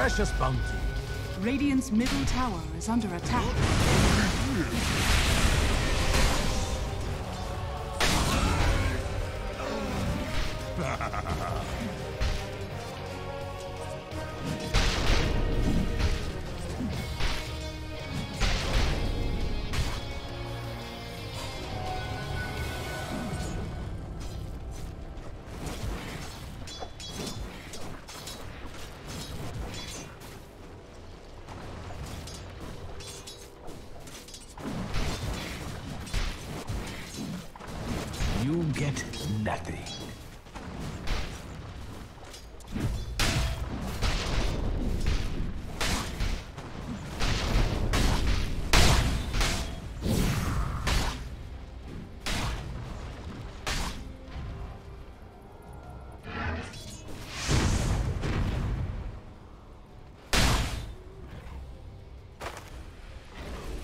Precious bounty. Radiant's middle tower is under attack.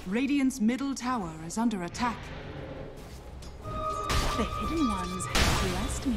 Radiant's middle tower is under attack. The hidden ones have blessed me.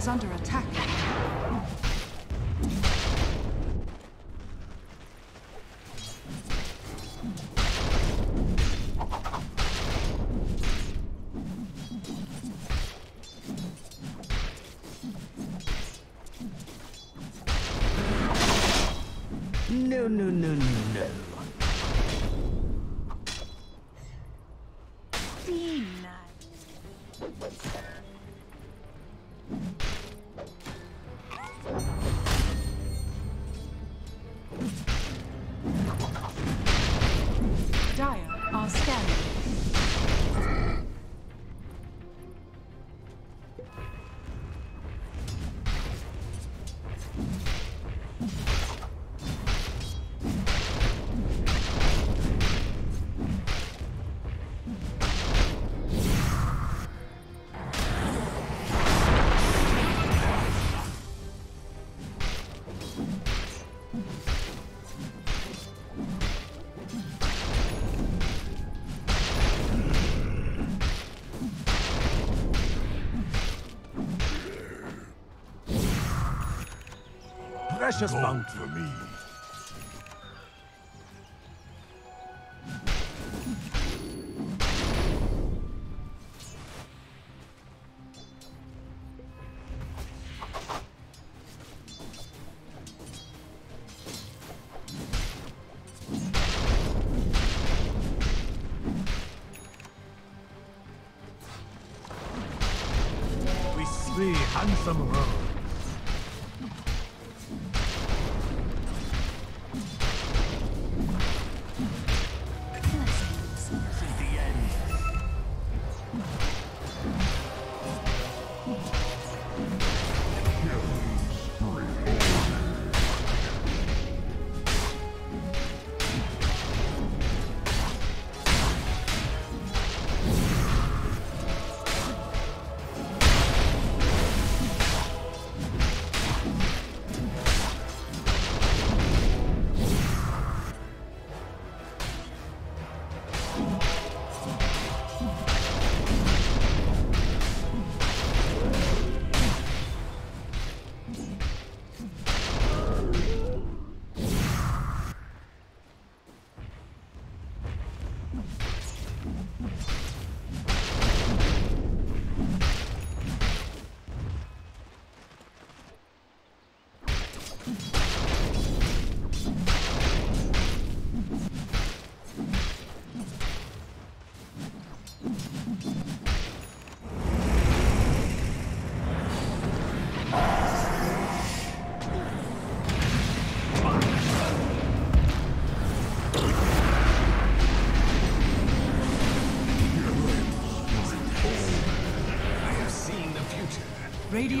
is under attack. precious Gold for me.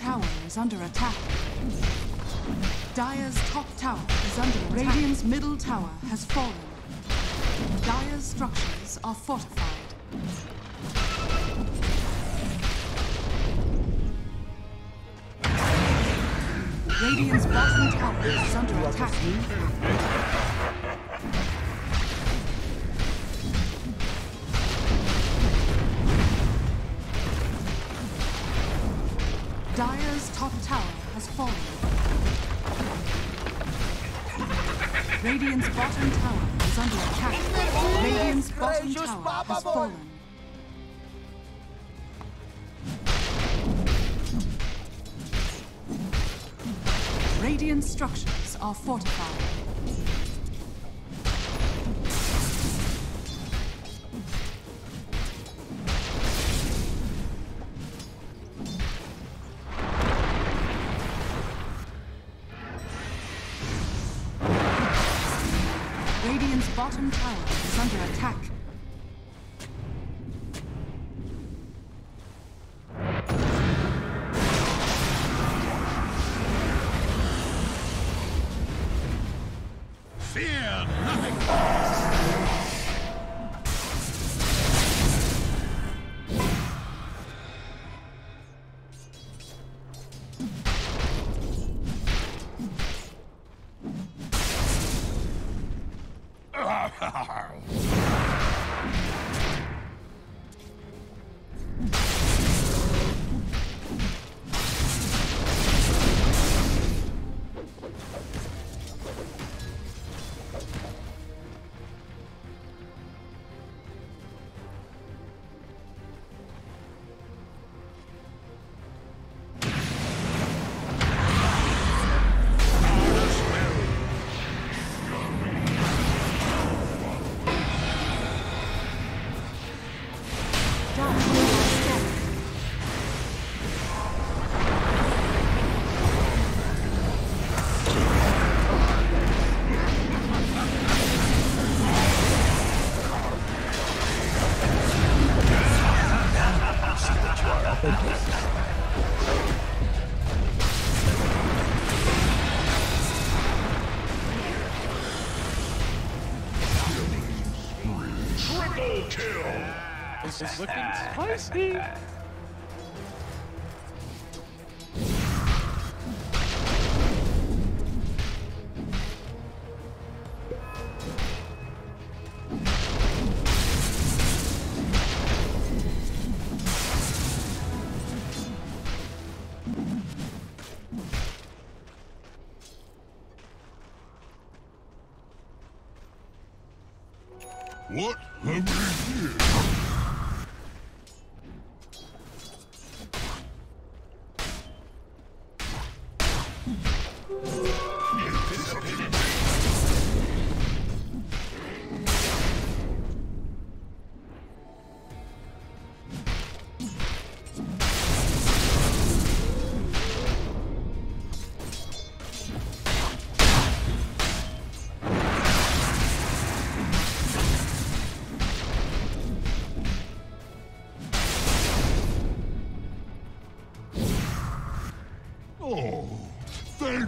Tower is under attack. Dire's top tower is under attack. Radiant's middle tower has fallen. Dire's structures are fortified. Radiant's bottom tower is under attack. Radiant's bottom tower is under attack. Radiant's bottom tower has fallen. Radiant structures are fortified. Bottom tower Triple kill! This is looking spicy.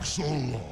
Thanks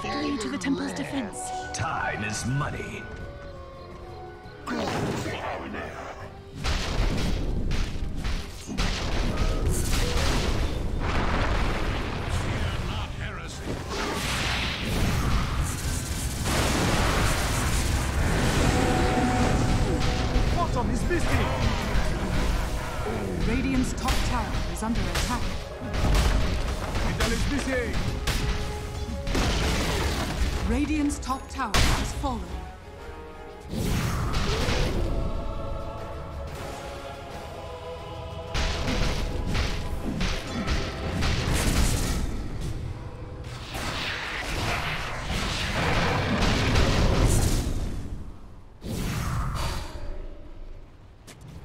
Swiftly to the temple's defense. Time is money. Not heresy. Bottom is. Radiant's top tower is under attack. Middle is missing. Radiant's top tower has fallen.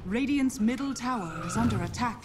Radiant's middle tower is under attack.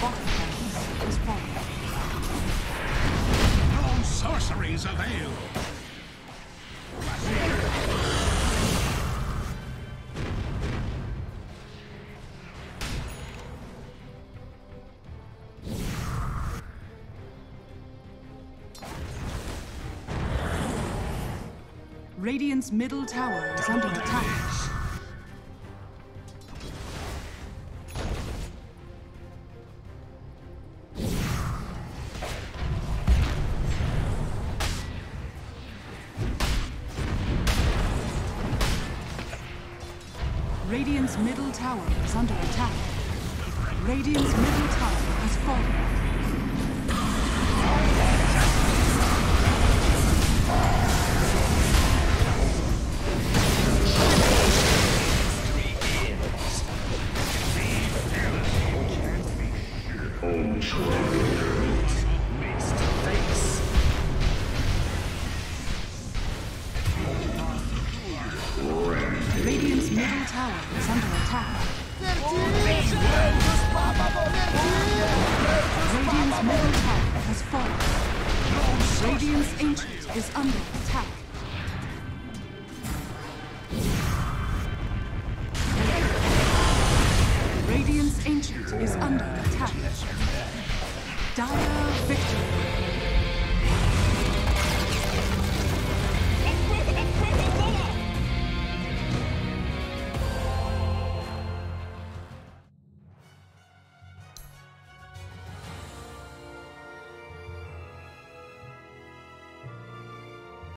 No sorceries avail. Radiant's middle tower is under attack. Sure.